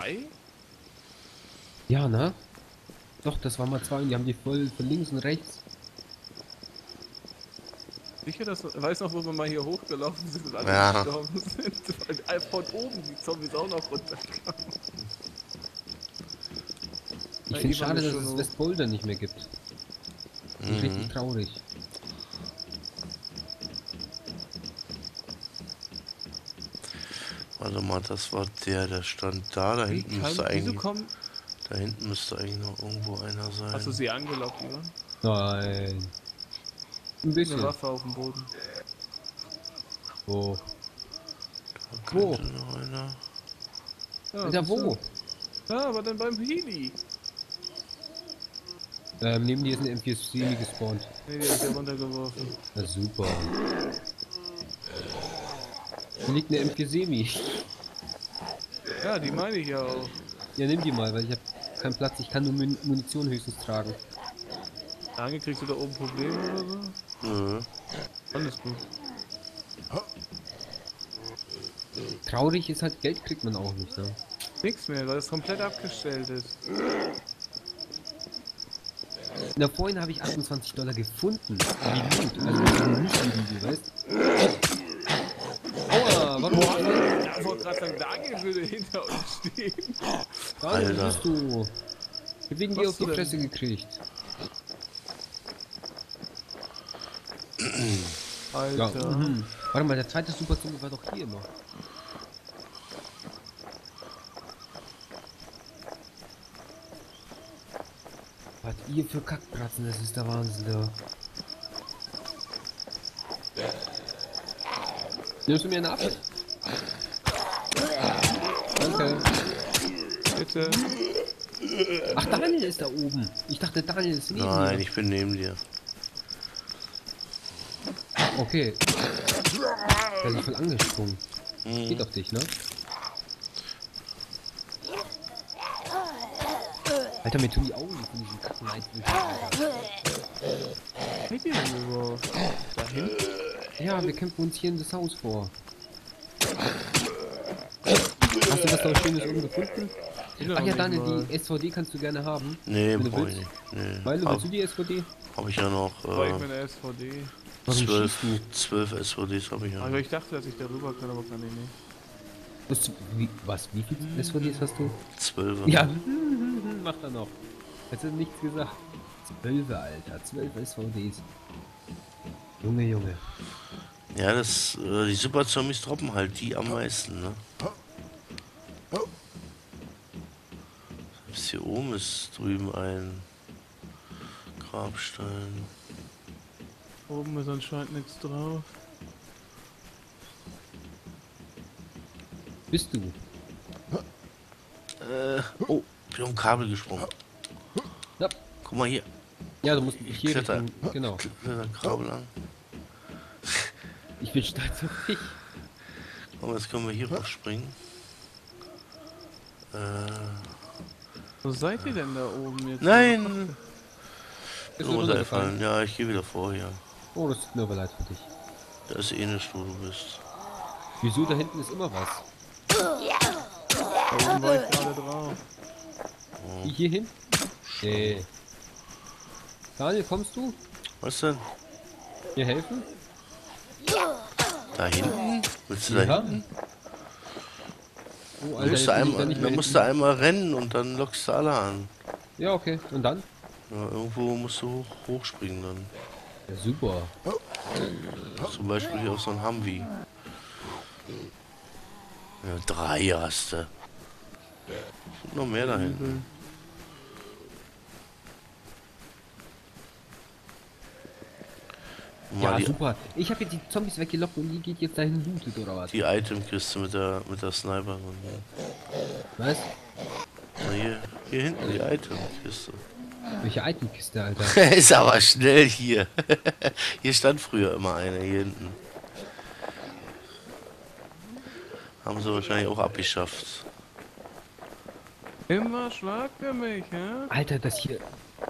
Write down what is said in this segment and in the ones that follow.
Drei? Ja, ne? Doch, das waren mal zwei und die haben die voll von links und rechts. Sicher, dass weiß noch, wo wir mal hier hochgelaufen sind und alle Ja. gestorben sind. Weil Von oben die Zombies auch noch runterkamen. Ich finde schade, dass es hoch. Westboulder nicht mehr gibt. Ich richtig Mhm. traurig. Warte mal, das war der, der stand da. Da Wie hinten kann, müsste eigentlich, kommen? da hinten müsste eigentlich noch irgendwo einer sein. Hast du sie angelockt, Ivan? Nein. Ein Eine bisschen. Waffe auf dem Boden. Wo? da wo? noch einer. Ja, wo? Ja, aber dann beim Heli. Ähm, neben dir ist ein M4 gespawnt. Nee, der ist ja runtergeworfen. Na super. Hier liegt eine M4 Semi. Ja, die meine ich ja auch. Ja, nimm die mal, weil ich habe keinen Platz. Ich kann nur Mun Munition höchstens tragen. Lange kriegst du da oben Probleme oder so? Nö. Alles gut. Traurig ist halt, Geld kriegt man auch nicht, ne? Nix mehr, weil es komplett abgestellt ist. Na, vorhin habe ich 28 Dollar gefunden. Wie gut. Also, nicht am Video, weißt Aua, warum? Ich wollte gerade sagen, Daniel würde hinter uns stehen. Daniel, Alter. bist du? Hab wegen dir auf die denn? Fresse gekriegt. Ja, Alter. mhm. Warte mal, der zweite Super Zombie war doch hier noch. Was ihr für Kackbratzen, das ist der Wahnsinn, da. Nimmst du mir einen ab? Danke. Bitte. Ach, Daniel ist da oben. Ich dachte, Daniel ist neben Nein, mir. ich bin neben dir. Okay. Der ist voll angesprungen. Geht Mhm. auf dich, ne? Alter, mir tun die Augen von diesem kacken überhaupt? Da hinten? Ja, wir kämpfen uns hier in das Haus vor. Hast du was da Schönes oben gefunden? Ach ja, Daniel, die SVD kannst du gerne haben. Nee, brauch ich nicht. Nee. Weil du hab, willst du die SVD? hab ich ja noch ich äh, mit der SVD. Warum zwölf, schießt du? zwölf SVDs habe ich ja. Aber noch. ich dachte, dass ich darüber kann, aber kann ich nicht. Was, wie, was, wie viele SVDs hast du? Zwölf. Ja, macht er noch. Hättest du nichts gesagt. Zwölfe, Alter, zwölf SVDs. Junge, Junge. Ja, das, äh, die Super Zombies droppen halt die am meisten, ne? Selbst hier oben ist drüben ein Grabstein. Oben ist anscheinend nichts drauf. Bist du? Äh, oh, bin um Kabel gesprungen. Ja. Guck mal hier. Ja, du musst hier Kletter. Richtung, genau. Kletter Kabel an. Ich bin stolz auf dich. Komm, jetzt können wir hier rausspringen. Äh, Wo seid ihr denn da oben jetzt? nein! Ist runtergefallen. Ja, ich gehe wieder vor hier. Oh, das tut mir aber leid für dich. Da ist eh nicht, wo du bist. Wieso, da hinten ist immer was. Da oben war ich gerade drauf. Die hier hin? Nee. Daniel, kommst du? Was denn? Mir helfen? Da hinten? Willst du da Ja. hinten? Da Alter, musst einmal, mehr musst du einmal rennen und dann lockst du alle an. Ja, okay. Und dann? Ja, irgendwo musst du hoch, hochspringen dann. Ja, super. Zum Beispiel hier auf so ein Humvee. Ja, drei hast du. Noch mehr da hinten. Mal Ja, super. Ich habe jetzt die Zombies weggelockt und die geht jetzt dahin lootet oder was? die Itemkiste mit der mit der Sniperin. Was? Na hier, hier hinten die Itemkiste. Welche Itemkiste, Alter? Ist aber schnell hier. hier stand früher immer eine hier hinten. Haben sie wahrscheinlich auch abgeschafft. Immer schlag für mich, hä? Alter, das hier.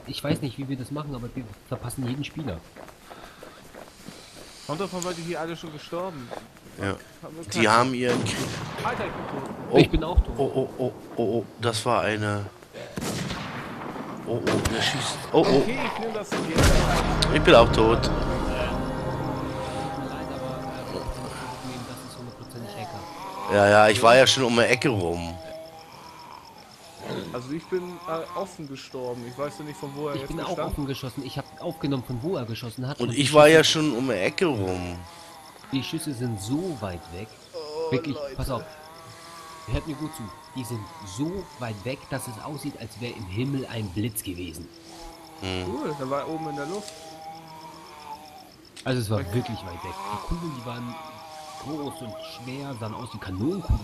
Ich weiß nicht, wie wir das machen, aber wir verpassen jeden Spieler. Kommt davon, weil die hier alle schon gestorben. Ja. Haben wir Die haben ihren Krieg. Alter, ich bin tot. Oh, Ich bin auch tot. oh, oh, oh, oh, oh, das war eine. Oh, oh, der schießt. Oh, oh, Okay, ich nehme das hier. ich bin auch tot. Ja, ja, ich war ja schon um die Ecke rum. Also ich bin äh, offen gestorben. Ich weiß ja nicht von wo er Ich jetzt bin auch offen geschossen. Ich habe aufgenommen, von wo er geschossen hat. Und die ich war ja Schüsse- schon um die Ecke rum. Die Schüsse sind so weit weg. Wirklich, Leute. pass auf. Hört mir gut zu. Die sind so weit weg, dass es aussieht, als wäre im Himmel ein Blitz gewesen. Cool, da war oben in der Luft. Also es war wirklich weit weg. Die Kugeln, die waren groß und schwer, sahen aus wie Kanonenkugeln.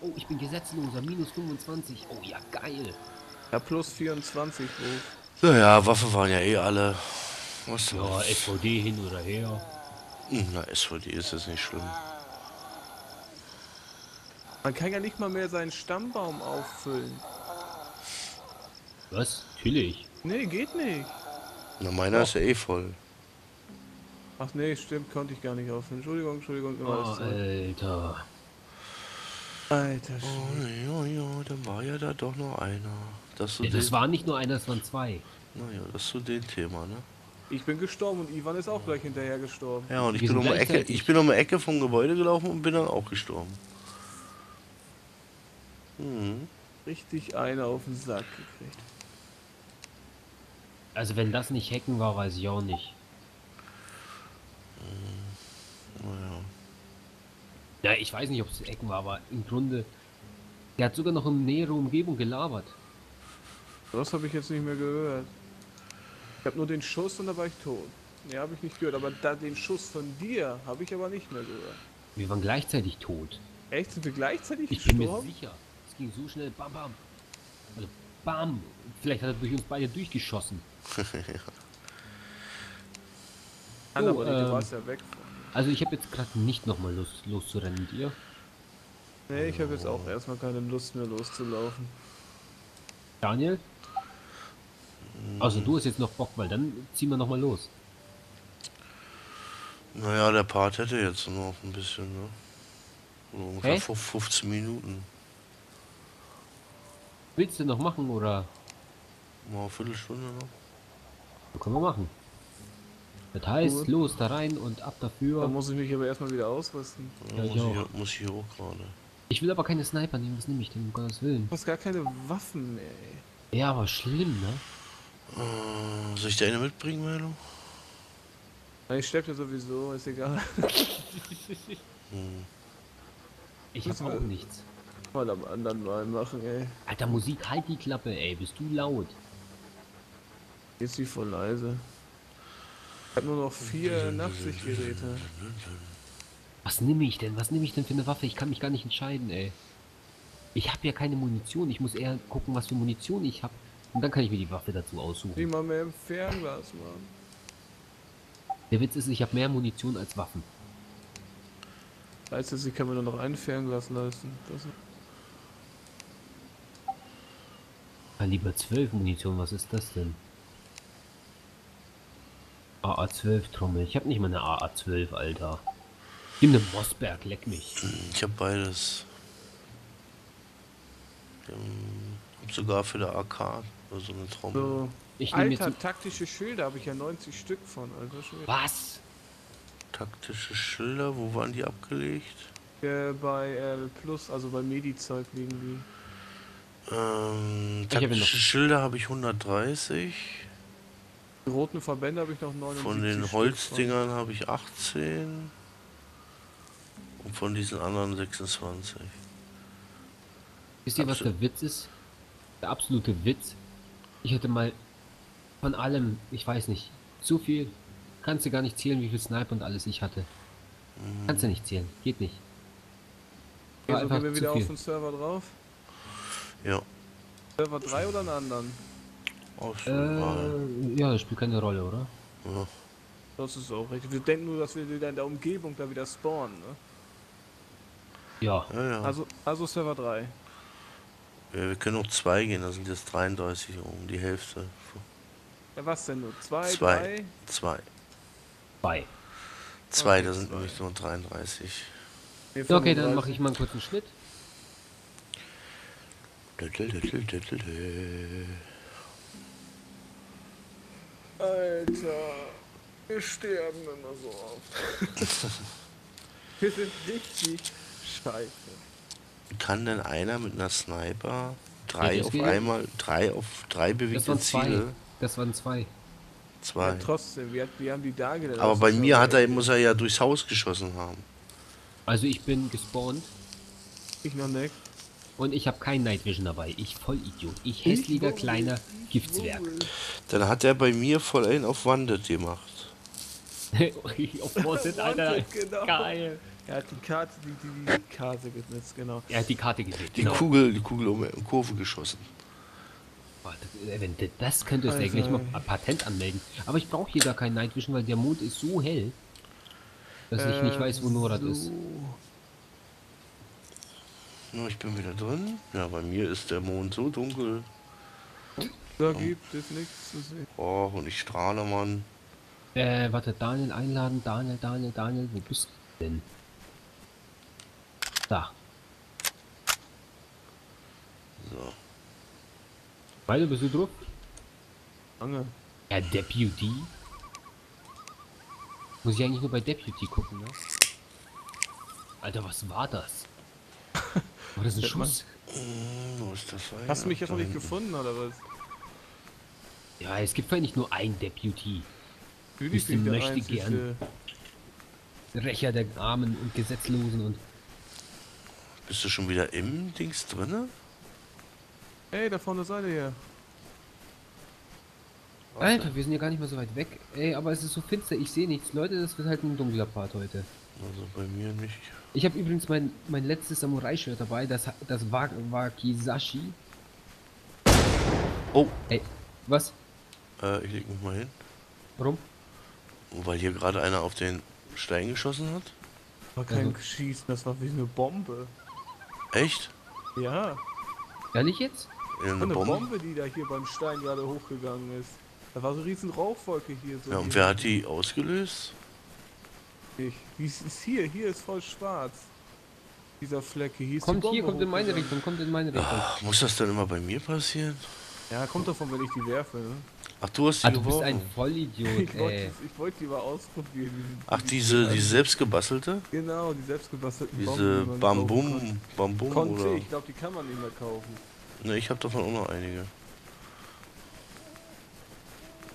Oh, ich bin gesetzloser, minus 25. Oh ja, geil. Ja, plus 24 hoch. Naja, Waffen waren ja eh alle. Was Ja, ja, SVD hin oder her. Na, SVD ist jetzt nicht schlimm. Man kann ja nicht mal mehr seinen Stammbaum auffüllen. Was? Natürlich. Nee, geht nicht. Na, meiner ist ja eh voll. Ach nee, stimmt, konnte ich gar nicht auffüllen. Entschuldigung, Entschuldigung. immer Oh. Alter. Alter, Oh, Schwede. ja, ja, dann war ja da doch noch einer. Das zu Ja, das war nicht nur einer, das waren zwei. naja, das zu dem Thema, ne? Ich bin gestorben und Ivan ist auch gleich hinterher gestorben. Ja, und ich Wir bin, um die Ecke, ich bin um die Ecke vom Gebäude gelaufen und bin dann auch gestorben. Mhm. Richtig einer auf den Sack gekriegt. Also wenn das nicht Hacken war, weiß ich auch nicht. Naja. Ja, ich weiß nicht, ob es Ecken war, aber im Grunde, der hat sogar noch in nähere Umgebung gelabert. Das habe ich jetzt nicht mehr gehört. Ich habe nur den Schuss und da war ich tot. Nee, habe ich nicht gehört. Aber da den Schuss von dir habe ich aber nicht mehr gehört. Wir waren gleichzeitig tot. Echt? Sind wir gleichzeitig Ich bin mir gestorben? sicher. Es ging so schnell, bam, bam. Also, bam. Vielleicht hat er durch uns beide durchgeschossen. Kann Oh, aber nicht, du ähm, warst ja weg. Also ich habe jetzt gerade nicht nochmal Lust loszurennen mit ihr. Nee, ich habe jetzt auch erstmal keine Lust mehr loszulaufen. Daniel? Also du hast jetzt noch Bock, weil dann ziehen wir nochmal los. Naja, der Part hätte jetzt noch ein bisschen, ne? So ungefähr Hä? fuf- 15 Minuten. Willst du noch machen oder? Mal eine Viertelstunde noch. So können wir machen. Das heißt, Gut. los da rein und ab Da dafür. muss ich mich aber erstmal wieder ausrüsten. Ja, Ja, muss, ich auch. muss ich hoch gerade. Ich will aber keine Sniper nehmen, was nehme ich denn, um Gottes Willen? Du hast gar keine Waffen mehr, ey. Ja, aber schlimm, ne? Äh, soll ich dir eine mitbringen, Melo? Na, ich ja sowieso, ist egal. Hm. Ich habe auch nichts. Mal am anderen Mal machen, ey. Alter, Musik, halt die Klappe, ey, bist du laut. Jetzt ist sie voll leise. Ich hab nur noch vier Nachtsichtgeräte. Was nehme ich denn? Was nehme ich denn für eine Waffe? Ich kann mich gar nicht entscheiden, ey. Ich habe ja keine Munition. Ich muss eher gucken, was für Munition ich habe. Und dann kann ich mir die Waffe dazu aussuchen. mal mehr im Fernglas, Mann. Der Witz ist, ich habe mehr Munition als Waffen. Weißt du, sie kann mir nur noch ein Fernglas leisten. Das Kaliber 12 Munition, was ist das denn? AA12 Trommel. Ich habe nicht mal eine AA12, Alter. Gib eine Mossberg, leck mich. Ich habe beides. Ähm, sogar für der AK so eine Trommel. so. Ich. Alter, taktische Schilder habe ich ja 90 Stück von, Schwede. Was? Taktische Schilder, wo waren die abgelegt? Äh, bei L Plus, also bei Medi-Zeug liegen Ähm, hab hier taktische noch- Schilder habe ich 130. die. Die roten Verbände habe ich noch 79 Von den Stück Holzdingern habe ich 18. Und von diesen anderen 26. Wisst ihr, was der Witz ist? Der absolute Witz. Ich hätte mal von allem, ich weiß nicht, so viel. Kannst du gar nicht zählen, wie viel Sniper und alles ich hatte. Kannst du nicht zählen. Geht nicht. War Also gehen wir zu wieder auf den Server drauf. Ja. Server 3 oder einen anderen? Auswahl. Äh, ja, das spielt keine Rolle, oder? ja. Das ist auch richtig. Wir denken nur, dass wir wieder in der Umgebung da wieder spawnen, ne? Ja. Ja, ja. Also, also Server 3. ja. Wir können auch zwei gehen, da sind jetzt 33 um die Hälfte. Ja, was denn nur? Zwei, Zwei. drei? Zwei. Bei. Zwei, Okay, da sind zwei. nämlich nur 33. Nee, Ja, okay, dann 35. mache ich mal einen kurzen Schnitt. Alter, wir sterben immer so oft. wir sind richtig scheiße. Kann denn einer mit einer Sniper drei Ja, das auf einmal, drei auf drei Das bewegte waren zwei. Ziele? Das waren zwei. Ja, Zwei. trotzdem, wir, wir haben die da gelassen. Aber bei mir hat er, muss er ja durchs Haus geschossen haben. Also ich bin gespawnt Ich noch nicht. und ich habe kein Night Vision dabei. Ich Vollidiot. Ich hässlicher kleiner Giftswerk. Dann hat er bei mir voll einen auf Wandet gemacht. Auf Wanted, Alter. Wanted, genau. Geil. Er hat die Karte, die, die, die Karte genutzt, genau. Er hat die Karte gesehen. Die genau. Kugel, die Kugel um die Kurve geschossen. Boah, das- äh, wenn das könntest du Also, eigentlich mal ein Patent anmelden. Aber ich brauche hier gar kein Night Vision, weil der Mond ist so hell, dass ich nicht Äh, weiß, wo Norat ist. so. Na, ich bin wieder drin. Ja, bei mir ist der Mond so dunkel. Da gibt es nichts zu sehen. Oh, und ich strahle, Mann. Äh, warte, Daniel einladen. Daniel, Daniel, Daniel, wo bist du denn? Da. So. Beide bist du drauf? Lange. Ja, Deputy. Muss ich eigentlich nur bei Deputy gucken, ne? Alter, was war das? War das ein Schuss? Hm, wo ist das Feuer? Hast du mich jetzt noch nicht gefunden, oder was? Ja, es gibt ja nicht nur ein Deputy. Ich der möchte gern. Rächer der Armen und Gesetzlosen und. Bist du schon wieder im Dings drinne? Ey, da vorne seid ihr ja. Alter, wir sind ja gar nicht mehr so weit weg. Ey, aber es ist so finster, ich sehe nichts. Leute, das wird halt ein dunkler Part heute. Also bei mir nicht. Ich habe übrigens mein, mein letztes Samurai-Shirt dabei, das, das Wa- Wakizashi. Oh, Ey, was? äh, ich leg mich mal hin. Warum? Weil hier gerade einer auf den Stein geschossen hat. War kein Also- Schießen, das war wie eine Bombe. Echt? Ja, Ehrlich jetzt? Ja, eine eine Bombe? Bombe? die da hier beim Stein gerade hochgegangen ist. Da war so eine riesen Rauchwolke hier. So Ja, und wer hat die ausgelöst? Ich. Wie ist hier? Hier ist voll schwarz. Dieser Flecke. Hier ist Kommt die hier, Bombe kommt in meine. Richtung, kommt in meine Richtung. Ach, muss das dann immer bei mir passieren? Ja, kommt davon, wenn ich die werfe, ne? Ach, du hast die Ah, du bist ein geworfen. Vollidiot, Ich wollte ey. ich wollte die mal ausprobieren. diesen- Ach, diese, diese selbstgebastelte? Genau, die selbstgebastelten Diese Bomben, die man kaufen Bambum, Bambum Konnte, oder? ich glaube, die kann man nicht mehr kaufen. Ne, ich habe davon auch noch einige.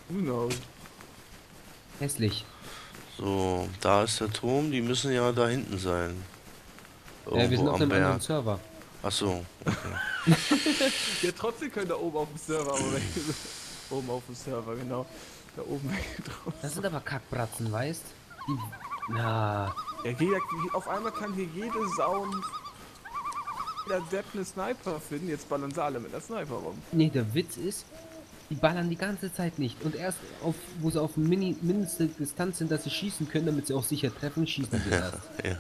Who knows? Hässlich. So, da ist der Turm, die müssen ja da hinten sein. Äh, wir sind auf am einem anderen Berg. Server. Ach so. Ja, trotzdem könnt ihr oben auf dem Server, aber weg- oben auf dem Server, genau. Da oben weg drauf. Das sind aber Kackbratzen, weißt? Die. Na. Ja, jeder, auf einmal kann hier jede Sau jeder Depp eine Sniper finden. Jetzt ballern sie alle mit der Sniper rum. Nee, der Witz ist, die ballern die ganze Zeit nicht. Und erst auf, wo sie auf Mini, mindeste Distanz sind, dass sie schießen können, damit sie auch sicher treffen, schießen sie erst. Ja.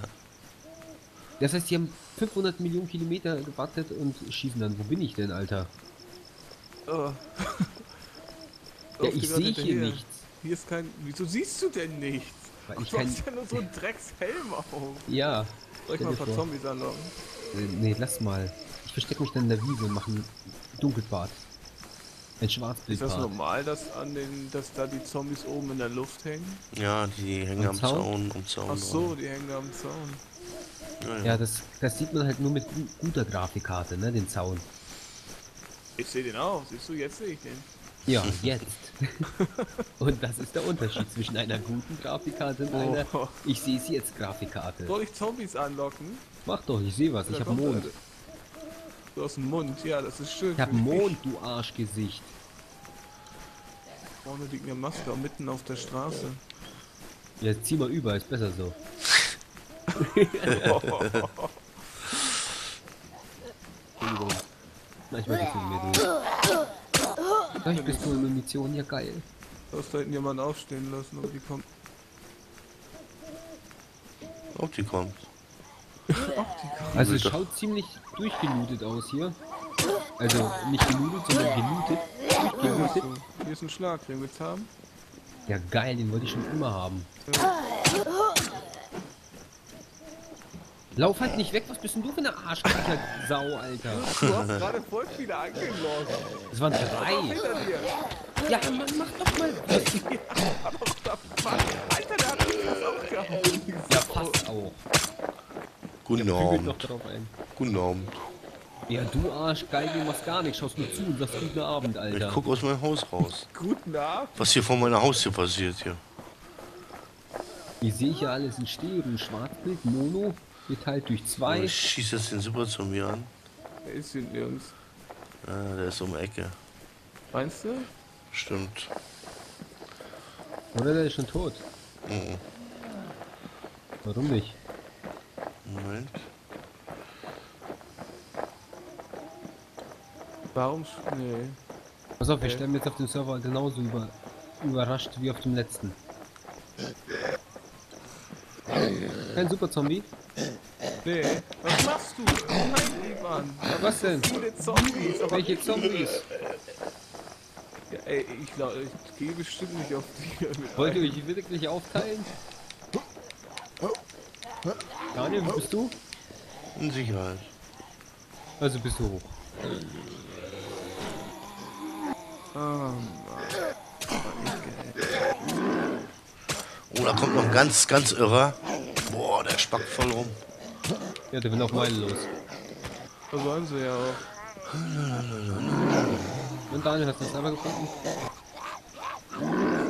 Das heißt, die haben 500 Millionen Kilometer gewartet und schießen dann. Wo bin ich denn, Alter? Oh. Ja, ich sehe hier hinterher. nichts. Hier ist kein. Wieso siehst du denn nichts? Weil Ach, ich du kein. hast ja nur so einen Dreckshelm auf. Ja. Soll ich mal ein paar vor. Zombies anlocken? Äh, Nee, lass mal. Ich verstecke mich dann in der Wiese und mache ein Dunkelbad. Ein Ist das normal, dass an den, dass da die Zombies oben in der Luft hängen? Ja, die hängen Am am Zaun? Zaun, am Zaun. Ach so, die hängen da am Zaun. dran. Ja, Ja, das, das sieht man halt nur mit gu- guter Grafikkarte, ne? Den Zaun. Ich sehe den auch. Siehst du, jetzt sehe ich den. Ja, jetzt. und das ist der Unterschied zwischen einer guten Grafikkarte und einer. Oh. Ich sehe es jetzt Grafikkarte. Soll ich Zombies anlocken? Mach doch, ich sehe was. Ich Da hab Mond. er. Du hast einen Mund, ja, das ist schön. Ich hab. Mond, du Arschgesicht. Vorne liegt eine Maske, mitten auf der Straße. Ja, zieh mal über, ist besser so. Entschuldigung. Manchmal geht's mit mir durch. Vielleicht bist du in Munition, ja geil. Du hast da hinten jemanden aufstehen lassen, aber die kommt. Ob die kommt. Also es schaut ziemlich durchgelootet aus hier. Also nicht gelootet, sondern gelootet. Durchgelootet. Hier ist ein Schlag, den willst du haben? Ja geil, den wollte ich schon immer haben. Lauf halt nicht weg, was bist denn du für eine Arschkacke Sau, Alter? Du hast gerade voll viele angeloggt. Das waren drei. Ja, Mann, mach doch mal. Alter, der hat mich fast aufgehauen. Ja, passt auch. Guten Abend. doch drauf ein. Guten Abend. Ja, du Arsch, geil, du machst gar nichts. Schaust nur zu und sagst guten Abend, Ich Alter. guck aus meinem Haus raus. Guten Abend. Was hier vor meiner Haustür passiert hier. Ich sehe hier alles in Sterben. Schwarzbild, Mono, geteilt durch zwei. Ich schieß jetzt den Super Zombie an. Er ist Jungs. Ah, der ist um die Ecke. Meinst du? Stimmt. Oder der ist schon tot. Mhm. Warum nicht? Moment. Warum? Nee. Pass auf, wir Okay. sterben jetzt auf dem Server genauso über, überrascht wie auf dem letzten. Kein Super Zombie? Nee. Was machst du? Nein, Ivan. Da Was denn? Viele Zombies. Aber Welche Zombies? Ja, ey, ich glaube, ich gehe bestimmt nicht auf die Wollt ihr euch wirklich aufteilen? Daniel, wo bist du? In Sicherheit. Also bist du hoch. Ah, Mann. Oh, da kommt noch ein ganz, ganz irrer. Boah, der spackt voll rum. Ja, der will auf Meile los. Da sollen sie ja auch. Und Daniel, hast du das selber gefunden?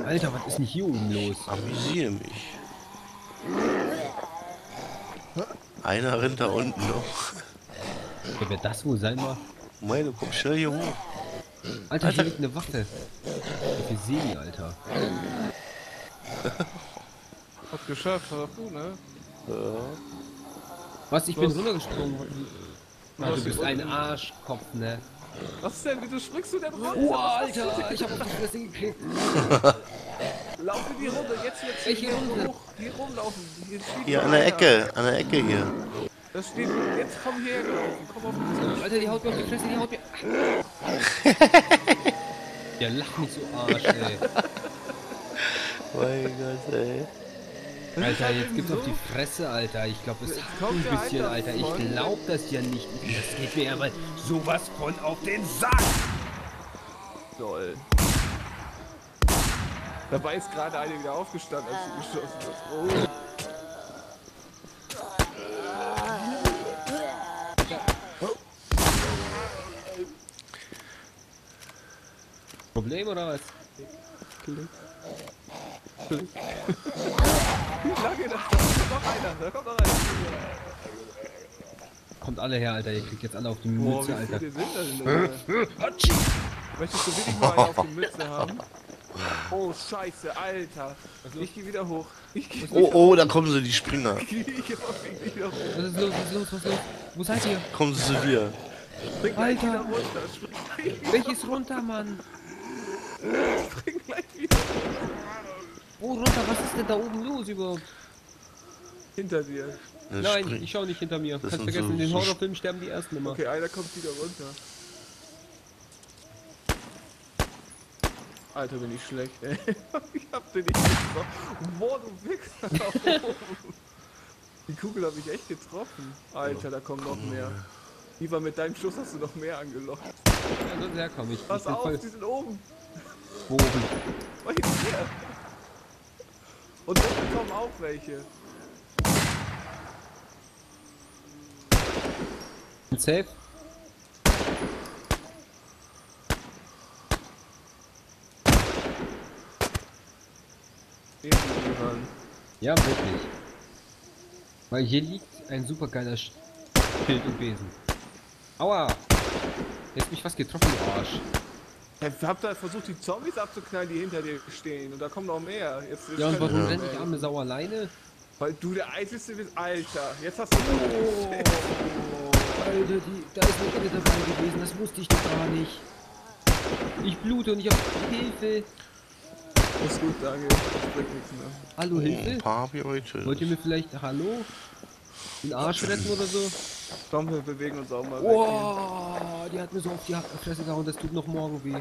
Alter, was ist denn hier oben los? Amüsiere mich. Einer rennt da unten noch. Ja, wer das wohl sein mag? Meine, komm schnell hier hoch. Alter, hier liegt eine Waffe. Wir sehen die, Alter. Hat geschafft, doch gut, ne? Was, ich bin runtergesprungen. Ah, Was du bist ist ein Arschkopf, ne? Was denn? Wieso springst du denn runter? Oh, Alter, ich hab auf die Fresse gekriegt. Laufe die Runde, jetzt, jetzt. Welche hier Runde? Hoch, hier rumlaufen. Hier, Hier an der. Ecke, an der Ecke hier. Das steht, jetzt komm hierher gelaufen. Komm auf mich. Alter, die haut mir auf die Fresse, die haut mir. Ja, lach nicht so Arsch, ey. Mein Gott, ey. Alter, jetzt gibt's auf die Fresse, Alter. Ich glaube, hat kommt ein bisschen, Alter. Ich glaub das ja nicht. Das geht mir aber sowas von auf den Sack. Doll. Dabei ist gerade eine wieder aufgestanden, als du geschossen hast. Oh. Problem oder was? Klick. Wie lange da? Da kommt noch einer, da kommt noch einer. Kommt alle her, Alter. Ihr kriegt jetzt alle auf die Boah, Mütze, wie Alter. viele sind da denn? da? Möchtest du wirklich mal einen auf die Mütze haben? Oh, scheiße, Alter. Ich geh wieder hoch. Ich geh Oh, oh, da kommen sie, die Springer. ich geh wieder hoch. Was ist los? Was ist los? Was ist los? Wo seid ihr? Kommen sie zu dir. Spring Alter. wieder runter. Spring, Welches runter, Mann? spring gleich wieder Wo runter? Was ist denn da oben los überhaupt? hinter dir. Der Nein, springt. ich schau nicht hinter mir. Das Kannst vergessen, so- in den so Horrorfilmen sterben die ersten immer. Okay, einer kommt wieder runter. Alter, bin ich schlecht, ey. Ich hab den nicht getroffen. Boah, du Wichser. Die Kugel habe ich echt getroffen. Alter, da kommen noch mehr. Ivan, mit deinem Schuss hast du noch mehr angelockt. Ja, sonst herkomm ich. ich Pass bin auf, voll die sind oben. oben. Bei dir. Und unten kommen auch welche. Bin safe? Ja, wirklich. Weil hier liegt ein super geiler Schild und Besen. Aua! Jetzt mich fast getroffen, du Arsch. Ich hab da versucht, die Zombies abzuknallen, die hinter dir stehen. Und da kommen noch mehr. Jetzt ist Ja, und warum Problem rennt die mehr. arme Sau alleine? Weil du der Einzige bist. Alter, jetzt hast du. Alter, die, da ist eine Ende dabei gewesen, das wusste ich doch gar nicht. Ich blute und ich hab Hilfe. Ist gut, danke. Ich bringt nichts mehr. Hallo, Oh, Hilfe? getötet. Wollt ihr mir vielleicht Hallo? Den Arsch retten oder so? Komm, wir bewegen uns auch mal weg. Wow, die hat mir so auf die Fresse gehauen, das tut noch morgen weh.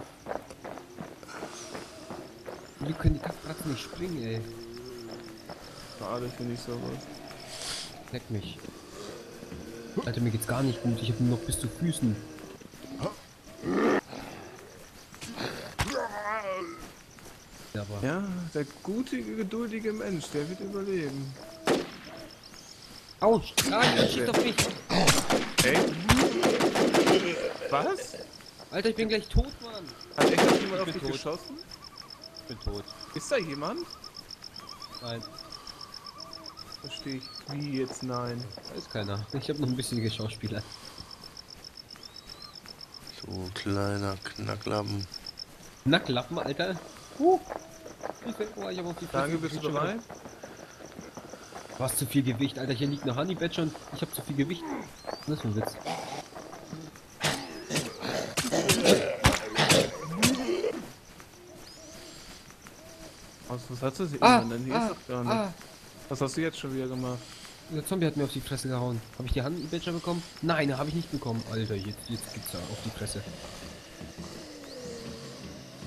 Und die können die Kackbratzen nicht springen, ey. Schade, finde ich sowas. Leck mich. Alter, mir geht's gar nicht gut. Ich habe nur noch bis zu Füßen. Ja, der gute, geduldige Mensch, der wird überleben. Autsch! Daniel, schießt auf mich! Ey? Was? Alter, ich bin gleich tot, Mann! Hat echt noch jemand auf dich tot. geschossen? Ich bin tot. Ist da jemand? Nein, Verstehe ich. Wie jetzt nein? da ist keiner. Ich habe noch ein bisschen geschauspielert. So, kleiner Knacklappen. Nacklappen, Alter. Uh. Oh, ich hab auf die Fresse Danke, bist du bereit? Du hast zu viel Gewicht, Alter. Hier liegt eine Honey Badger und ich habe zu viel Gewicht. Was ist das für ein Witz? Was, was hast du sie Ah, denn? Hier ah, ist gar nicht. ah. Was hast du jetzt schon wieder gemacht? Der Zombie hat mir auf die Fresse gehauen. Habe ich die Honey Badger bekommen? Nein, habe ich nicht bekommen. Alter, jetzt, jetzt gibt's da auf die Fresse.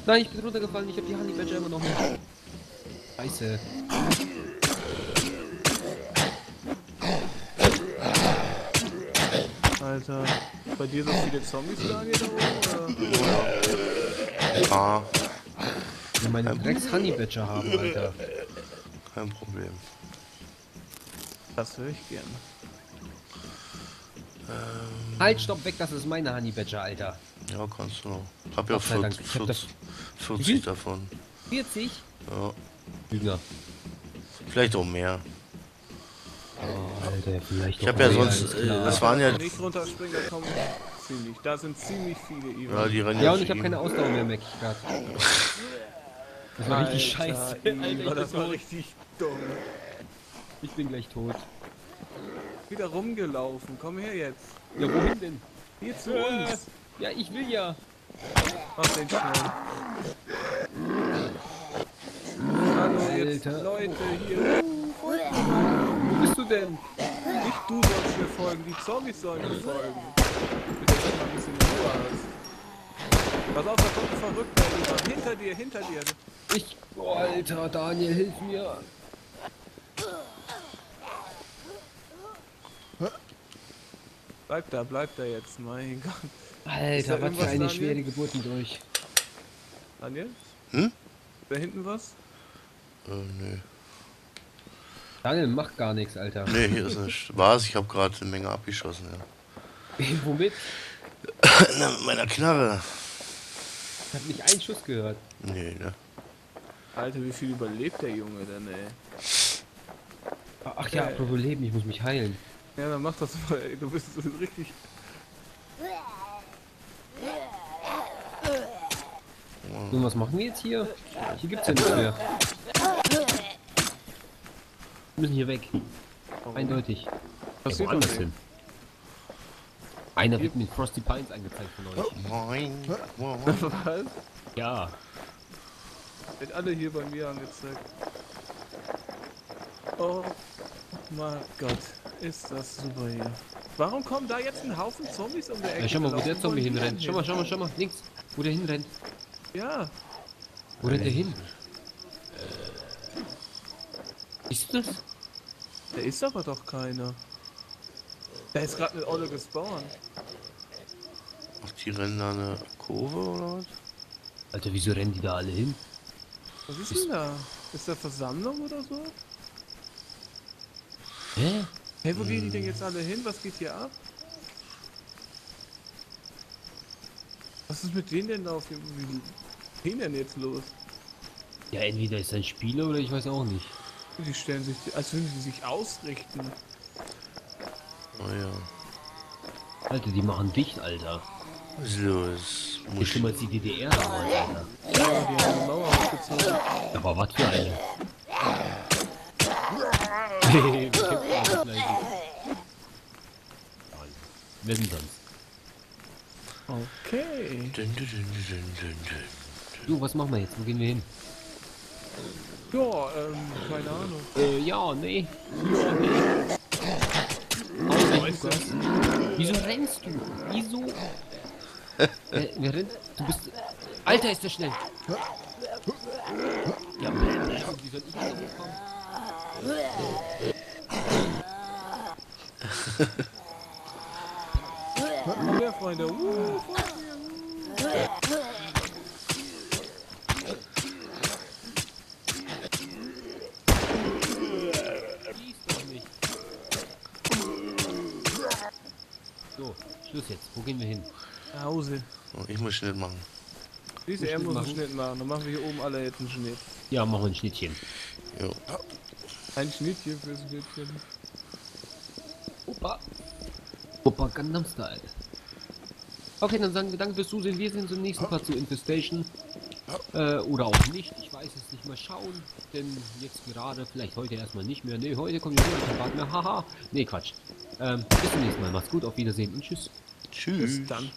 Nein, ich bin runtergefallen. Ich habe die Honey Badger immer noch nicht. Scheiße. Alter, bei dir so viele Zombies da oben? Oder? Ah, Ich will meine Drecks Honey Badger haben, Alter. kein Problem. Das höre ich gerne. Halt, stopp, weg, das ist meine Honey Badger, Alter. Ja, kannst du noch. Hab ja Gott sei Dank, 40, ich hab das- 40, Wie 40 davon. 40? Ja, Lügner. vielleicht auch mehr. Alter, vielleicht Ich noch hab ja sonst, äh, das waren ja, Wenn ich runterspringe, da kommen ziemlich. Da sind ziemlich viele ja, Ivan. die rennen Ja, und ich habe keine Ausdauer mehr, merke ich grad. Das war richtig scheiße. Alter, das war richtig dumm. ich bin gleich tot. Wieder rumgelaufen. Komm her jetzt. Ja, wohin denn? Hier zu uns. Ja, ich will ja. Mach den schnell. Hallo jetzt, Alter. Leute, hier. Bist du denn? Nicht du sollst mir folgen, die Zombies sollen mir folgen. Bitte, dass du mal ein bisschen Ruhe hast. Pass auf, da kommt ein Verrückter, Ivan. Hinter dir, hinter dir. Ich. Oh, Alter, Daniel, hilf mir. Bleib da, bleib da jetzt, mein Gott. Alter, was für eine Daniel? schwere Geburt mit euch. Daniel? Hm? Da hinten was? Äh, nee. Daniel, mach gar nichts, Alter. Nee, hier ist nicht. Was? Ich habe gerade eine Menge abgeschossen, ja. Womit? Na, mit meiner Knarre. Ich hab nicht einen Schuss gehört. Nee, ne? Alter, wie viel überlebt der Junge denn, ey? Ach ja, Äh. apropos Leben, ich muss mich heilen. Ja, dann mach das mal, ey. Du bist so richtig. Und was machen wir jetzt hier? Hier gibt's ja nichts mehr. Wir müssen hier weg. Eindeutig. Passiert Woanders doch nicht. hin. Einer wird mit Frosty Pines angezeigt von euch. Moin. Moin. Was? Ja. Wird alle hier bei mir angezeigt. Oh mein Gott, ist das super hier. Warum kommen da jetzt ein Haufen Zombies um der Ecke? ja schau mal, wo der Zombie die hinrennt. Schau mal, schau mal, schau mal. Links. Wo der hinrennt. Ja, Wo rennt der hin? Ist das? da ist aber doch keiner. Da ist gerade eine Olle gespawnt. Ach, die rennen da eine Kurve oder was? Alter, wieso rennen die da alle hin? Was ist denn da? Ist da Versammlung oder so? Hä? Hey, wo gehen die denn jetzt alle hin? Was geht hier ab? Was ist mit denen denn da auf dem... Wie gehen denn jetzt los? Ja, entweder ist er ein Spieler oder ich weiß auch nicht. Die stellen sich, als würden sie sich ausrichten. Oh ja. Alter, die machen dicht, Alter. Was ist los? Ist Muss schon als die DDR damals, Alter. Ja, die haben eine Mauer aufgezogen. Aber was für eine? Gleich. Wer denn sonst? Okay. Dün, dün, dün. Du, was machen wir jetzt? Wo gehen wir hin? Ja, ähm, keine Ahnung. Äh, ja, nee. Ja, nee. Oh, ist das? Wieso rennst du? Wieso? äh, wer rennt? Du bist. Alter, ist der schnell! Ja, wie soll ich da hochkommen? Ja, Freunde. Uh, Schieß gehen wir hin? nach Hause. Ich muss Schnitt machen. Diese, er Schnitt muss einen machen? Schnitt machen. Dann machen wir hier oben alle jetzt einen Schnitt. Ja, machen wir ein Schnittchen. Jo. Ein Schnitt hier fürs Schnittchen. Opa. Opa Gundam Style. Okay, dann sagen wir danke fürs Zusehen. Wir sehen uns im nächsten Part zu Infestation. Äh, oder auch nicht. Ich weiß es nicht. Mal schauen. Denn jetzt gerade, vielleicht heute erstmal nicht mehr. Ne, heute kommt ja Part mehr. Haha. Ne, Quatsch. Ähm, bis zum nächsten Mal. Macht's gut. Auf Wiedersehen und tschüss. Tschüss. Bis dann.